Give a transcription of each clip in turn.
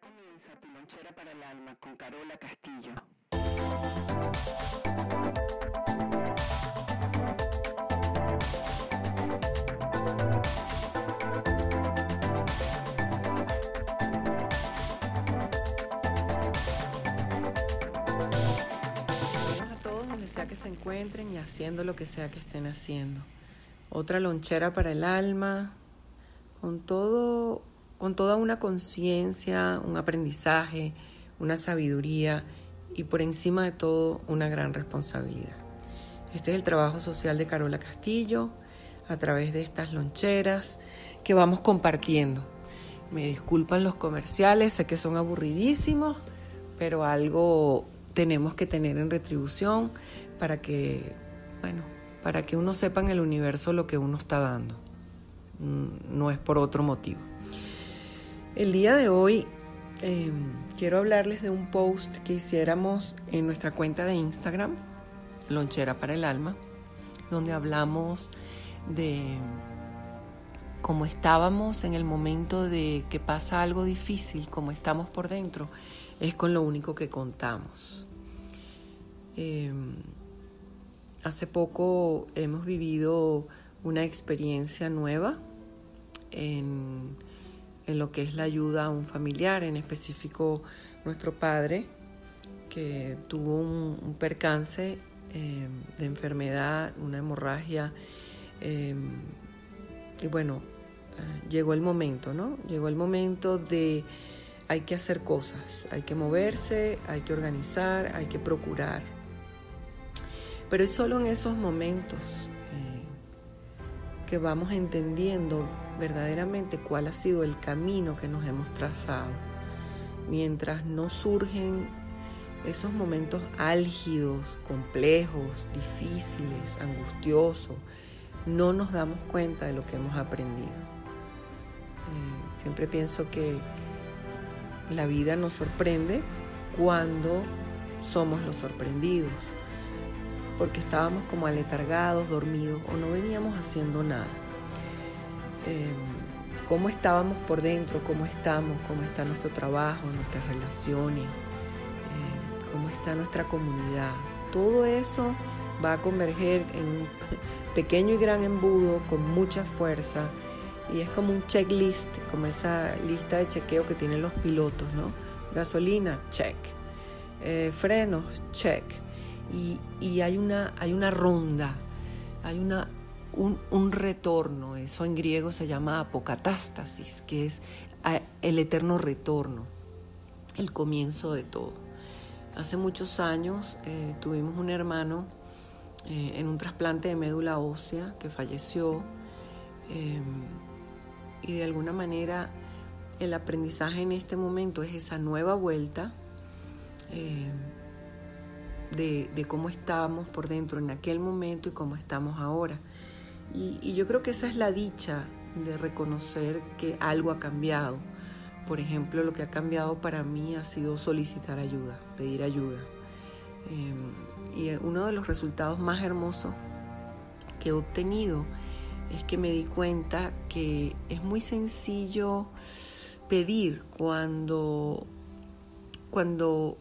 Comienza tu lonchera para el alma con Carola Castillo. Saludos a todos donde sea que se encuentren y haciendo lo que sea que estén haciendo. Otra lonchera para el alma, con todo, con toda una conciencia, un aprendizaje, una sabiduría y por encima de todo una gran responsabilidad. Este es el trabajo social de Carola Castillo a través de estas loncheras que vamos compartiendo. Me disculpan los comerciales, sé que son aburridísimos, pero algo tenemos que tener en retribución para que, bueno, para que uno sepa en el universo lo que uno está dando. Mm, No es por otro motivo. El día de hoy eh, quiero hablarles de un post que hiciéramos en nuestra cuenta de Instagram, Lonchera para el Alma, donde hablamos de cómo estábamos en el momento de que pasa algo difícil, como estamos por dentro, es con lo único que contamos. Eh, hace poco hemos vivido una experiencia nueva en, en, lo que es la ayuda a un familiar, en específico nuestro padre, que tuvo un, percance eh, de enfermedad, una hemorragia. Eh, y bueno, eh, llegó el momento, ¿no? Llegó el momento de hay que hacer cosas, hay que moverse, hay que organizar, hay que procurar. Pero es solo en esos momentos que vamos entendiendo verdaderamente cuál ha sido el camino que nos hemos trazado. Mientras no surgen esos momentos álgidos, complejos, difíciles, angustiosos, no nos damos cuenta de lo que hemos aprendido. Eh, siempre pienso que la vida nos sorprende cuando somos los sorprendidos, porque estábamos como aletargados, dormidos o no veníamos haciendo nada. Eh, ¿Cómo estábamos por dentro? ¿Cómo estamos? ¿Cómo está nuestro trabajo, nuestras relaciones? Eh, ¿Cómo está nuestra comunidad? Todo eso va a converger en un pequeño y gran embudo con mucha fuerza y es como un checklist, como esa lista de chequeo que tienen los pilotos, ¿no? Gasolina, check. Eh, frenos, check. Y, y, hay, una, hay una ronda, hay una, un, un, retorno, eso en griego se llama apocatástasis, que es el eterno retorno, el comienzo de todo. Hace muchos años eh, tuvimos un hermano eh, en un trasplante de médula ósea que falleció. Eh, y de alguna manera el aprendizaje en este momento es esa nueva vuelta eh, de, de, cómo estábamos por dentro en aquel momento y cómo estamos ahora. Y, yo creo que esa es la dicha de reconocer que algo ha cambiado. Por ejemplo, lo que ha cambiado para mí ha sido solicitar ayuda, pedir ayuda. Eh, y uno de los resultados más hermosos que he obtenido es que me di cuenta que es muy sencillo pedir cuando, cuando,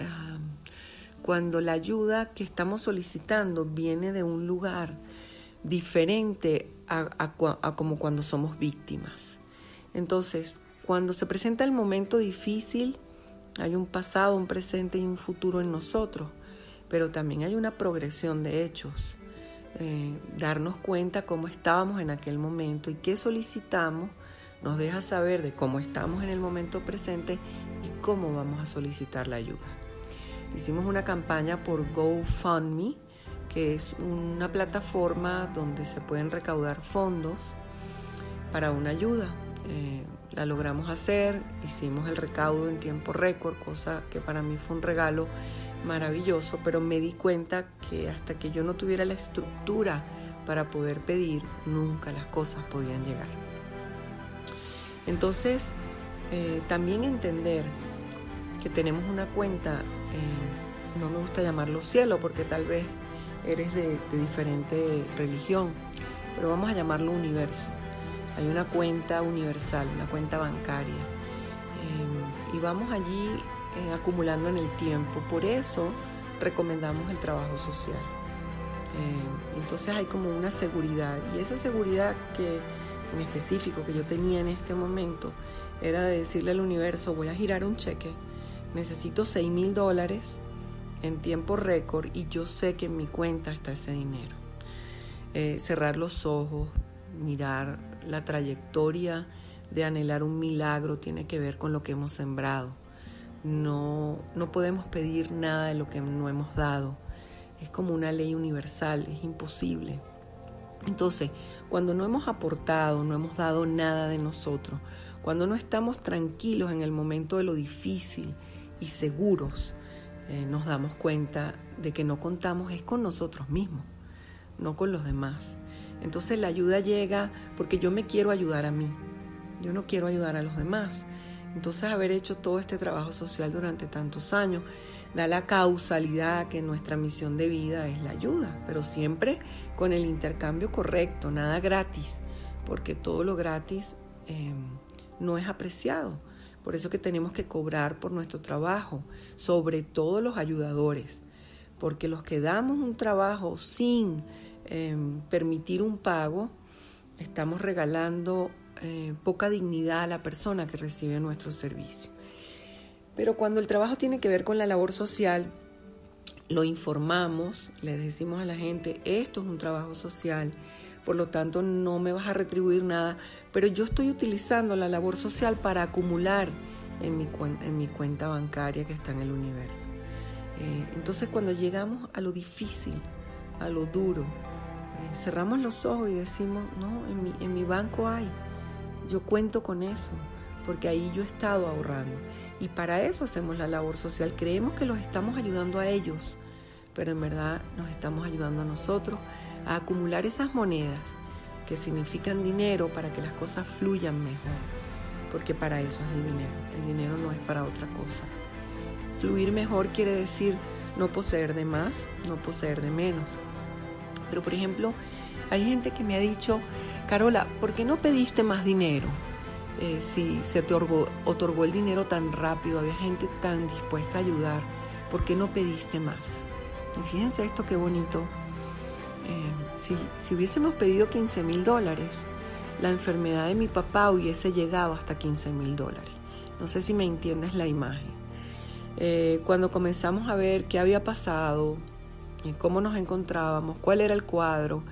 uh, cuando la ayuda que estamos solicitando viene de un lugar diferente a, como cuando somos víctimas. Entonces, cuando se presenta el momento difícil, hay un pasado, un presente y un futuro en nosotros, pero también hay una progresión de hechos. Eh, darnos cuenta cómo estábamos en aquel momento y qué solicitamos nos deja saber de cómo estamos en el momento presente y cómo vamos a solicitar la ayuda. Hicimos una campaña por GoFundMe, que es una plataforma donde se pueden recaudar fondos para una ayuda. Eh, la logramos hacer, hicimos el recaudo en tiempo récord, cosa que para mí fue un regalo maravilloso, pero me di cuenta que hasta que yo no tuviera la estructura para poder pedir, nunca las cosas podían llegar. Entonces, eh, también entender que tenemos una cuenta, eh, no me gusta llamarlo cielo porque tal vez eres de, de diferente religión, pero vamos a llamarlo universo. Hay una cuenta universal, una cuenta bancaria. Eh, y vamos allí eh, acumulando en el tiempo. Por eso recomendamos el trabajo social. Eh, entonces hay como una seguridad y esa seguridad que en específico que yo tenía en este momento era de decirle al universo voy a girar un cheque, necesito 6 mil dólares en tiempo récord y yo sé que en mi cuenta está ese dinero. Eh, cerrar los ojos, mirar la trayectoria de anhelar un milagro tiene que ver con lo que hemos sembrado. No, no podemos pedir nada de lo que no hemos dado. Es como una ley universal, es imposible. Entonces, cuando no hemos aportado, no hemos dado nada de nosotros, cuando no estamos tranquilos en el momento de lo difícil y seguros, eh, nos damos cuenta de que no contamos es con nosotros mismos, no con los demás. Entonces la ayuda llega porque yo me quiero ayudar a mí, yo no quiero ayudar a los demás. Entonces haber hecho todo este trabajo social durante tantos años da la causalidad que nuestra misión de vida es la ayuda, pero siempre con el intercambio correcto, nada gratis, porque todo lo gratis eh, no es apreciado. Por eso que tenemos que cobrar por nuestro trabajo, sobre todo los ayudadores, porque los que damos un trabajo sin em, permitir un pago, estamos regalando eh, poca dignidad a la persona que recibe nuestro servicio. Pero cuando el trabajo tiene que ver con la labor social, lo informamos, le decimos a la gente, esto es un trabajo social, por lo tanto no me vas a retribuir nada, pero yo estoy utilizando la labor social para acumular en mi, en mi cuenta bancaria que está en el universo. Eh, entonces cuando llegamos a lo difícil, a lo duro, eh, cerramos los ojos y decimos, no, en mi, en mi banco hay, yo cuento con eso, porque ahí yo he estado ahorrando. Y para eso hacemos la labor social. Creemos que los estamos ayudando a ellos, pero en verdad nos estamos ayudando a nosotros a acumular esas monedas que significan dinero para que las cosas fluyan mejor, porque para eso es el dinero, el dinero no es para otra cosa. Fluir mejor quiere decir no poseer de más, no poseer de menos. Pero por ejemplo, hay gente que me ha dicho, Carola, ¿por qué no pediste más dinero? Eh, si se te otorgó el dinero tan rápido, había gente tan dispuesta a ayudar, ¿por qué no pediste más? Fíjense esto qué bonito eh, si, hubiésemos pedido 15 mil dólares, la enfermedad de mi papá hubiese llegado hasta 15 mil dólares. No sé si me entiendes la imagen. Eh, cuando comenzamos a ver qué había pasado, eh, cómo nos encontrábamos, cuál era el cuadro,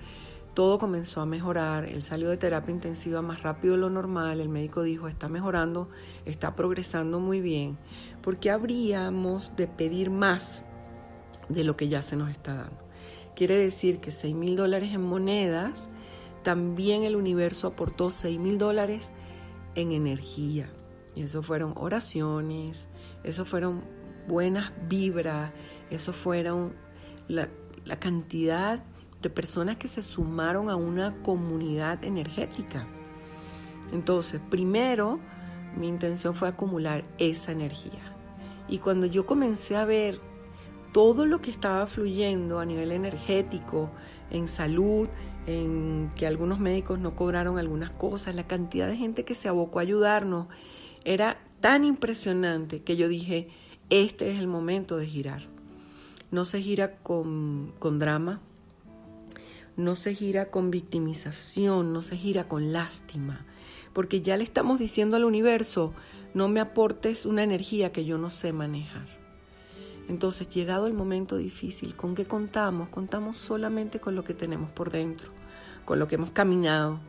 todo comenzó a mejorar. Él salió de terapia intensiva más rápido de lo normal. El médico dijo, está mejorando, está progresando muy bien. ¿Por qué habríamos de pedir más de lo que ya se nos está dando? Quiere decir que 6 mil dólares en monedas, también el universo aportó 6 mil dólares en energía. Y eso fueron oraciones, eso fueron buenas vibras, eso fueron la, la cantidad de personas que se sumaron a una comunidad energética. Entonces, primero, mi intención fue acumular esa energía. Y cuando yo comencé a ver todo lo que estaba fluyendo a nivel energético, en salud, en que algunos médicos no cobraron algunas cosas, la cantidad de gente que se abocó a ayudarnos, era tan impresionante que yo dije, este es el momento de girar. No se gira con, con drama, no se gira con victimización, no se gira con lástima, porque ya le estamos diciendo al universo, no me aportes una energía que yo no sé manejar. Entonces, llegado el momento difícil, ¿con qué contamos? Contamos solamente con lo que tenemos por dentro, con lo que hemos caminado,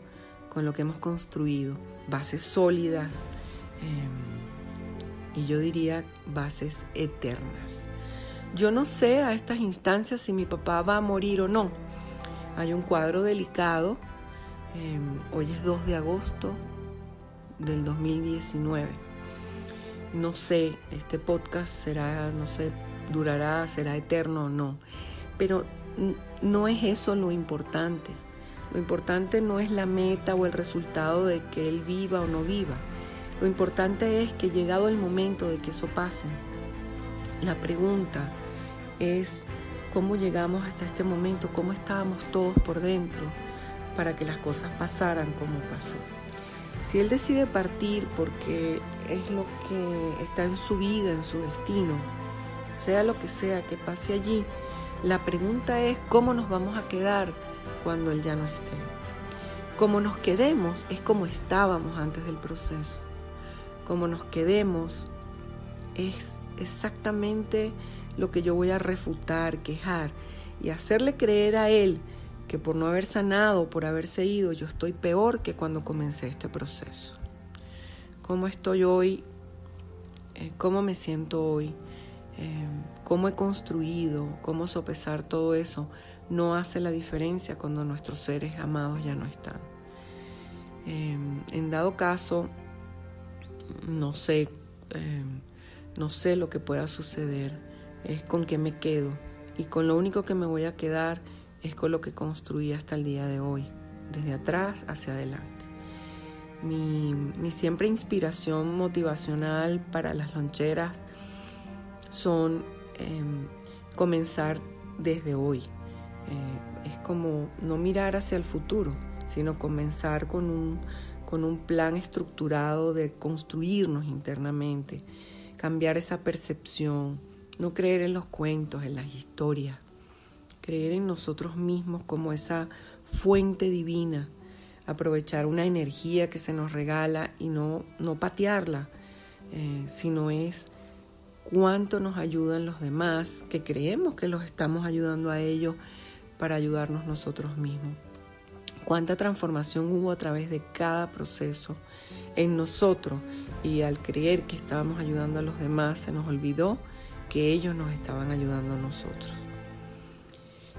con lo que hemos construido, bases sólidas em, y yo diría bases eternas. Yo no sé a estas instancias si mi papá va a morir o no. Hay un cuadro delicado. Em, hoy es 2 de agosto del 2019 no sé, este podcast será, no sé, durará, será eterno o no. Pero no es eso lo importante. Lo importante no es la meta o el resultado de que él viva o no viva. Lo importante es que llegado el momento de que eso pase, la pregunta es cómo llegamos hasta este momento, cómo estábamos todos por dentro para que las cosas pasaran como pasó. Si él decide partir porque es lo que está en su vida, en su destino, sea lo que sea que pase allí, la pregunta es cómo nos vamos a quedar cuando él ya no esté. Como nos quedemos es como estábamos antes del proceso. Como nos quedemos es exactamente lo que yo voy a refutar, quejar y hacerle creer a él que por no haber sanado, por haberse ido, yo estoy peor que cuando comencé este proceso. ¿Cómo estoy hoy? Eh, ¿Cómo me siento hoy? Eh, ¿Cómo he construido? ¿Cómo sopesar todo eso? No hace la diferencia cuando nuestros seres amados ya no están. Eh, en dado caso, no sé, no sé lo que pueda suceder, es con qué me quedo. Y con lo único que me voy a quedar es con lo que construí hasta el día de hoy, desde atrás hacia adelante. Mi, siempre inspiración motivacional para las loncheras son em, comenzar desde hoy. Eh, es como no mirar hacia el futuro, sino comenzar con un, con un plan estructurado de construirnos internamente, cambiar esa percepción, no creer en los cuentos, en las historias, creer en nosotros mismos como esa fuente divina, aprovechar una energía que se nos regala y no, no patearla, eh, sino es cuánto nos ayudan los demás, que creemos que los estamos ayudando a ellos para ayudarnos nosotros mismos. Cuánta transformación hubo a través de cada proceso en nosotros y al creer que estábamos ayudando a los demás se nos olvidó que ellos nos estaban ayudando a nosotros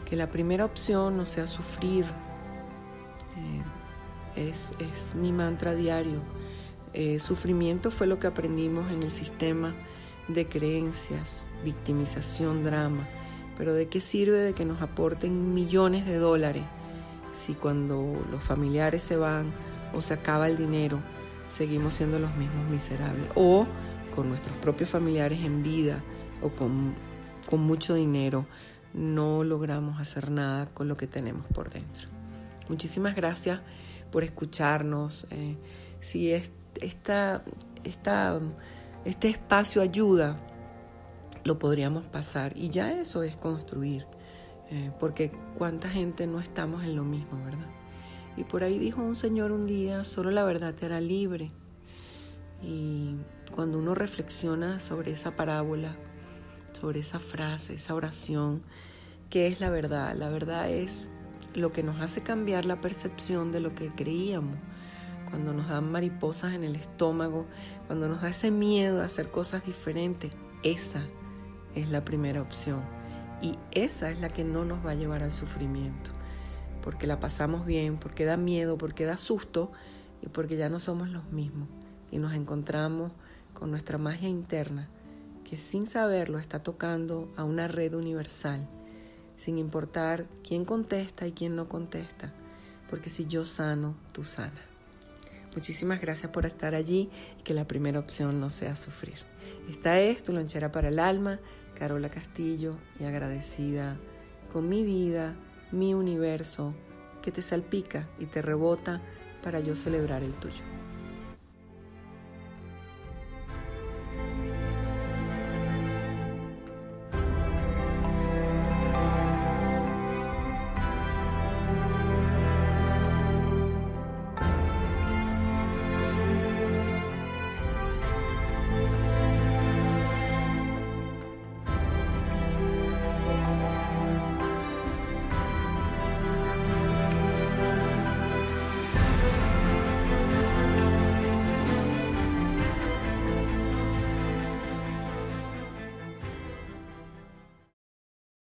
que la primera opción no sea sufrir. Eh, es, mi mantra diario. Eh, sufrimiento fue lo que aprendimos en el sistema de creencias, victimización, drama. Pero ¿de qué sirve de que nos aporten millones de dólares si cuando los familiares se van o se acaba el dinero, seguimos siendo los mismos miserables? O con nuestros propios familiares en vida o con, con mucho dinero no logramos hacer nada con lo que tenemos por dentro. Muchísimas gracias por escucharnos. Eh, si este espacio ayuda, lo podríamos pasar. Y ya eso es construir. Eh, porque cuánta gente no estamos en lo mismo, ¿verdad? Y por ahí dijo un señor un día, solo la verdad te hará libre. Y cuando uno reflexiona sobre esa parábola, sobre esa frase, esa oración, que es la verdad. La verdad es lo que nos hace cambiar la percepción de lo que creíamos. Cuando nos dan mariposas en el estómago, cuando nos da ese miedo a hacer cosas diferentes, esa es la primera opción. Y esa es la que no nos va a llevar al sufrimiento. Porque la pasamos bien, porque da miedo, porque da susto y porque ya no somos los mismos. Y nos encontramos con nuestra magia interna que sin saberlo está tocando a una red universal, sin importar quién contesta y quién no contesta, porque si yo sano, tú sana. Muchísimas gracias por estar allí y que la primera opción no sea sufrir. Esta es tu lonchera para el alma, Carola Castillo, y agradecida con mi vida, mi universo, que te salpica y te rebota para yo celebrar el tuyo.